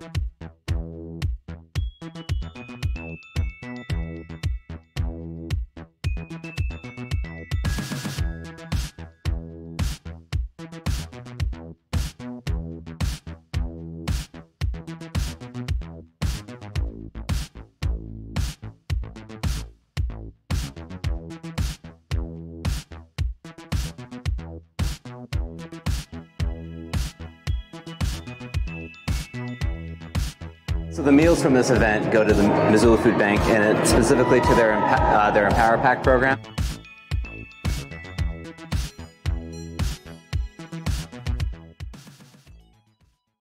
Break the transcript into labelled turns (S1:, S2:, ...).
S1: Thank So the meals from this event go to the Missoula Food Bank, and specifically to their uh, their Empower Pack program.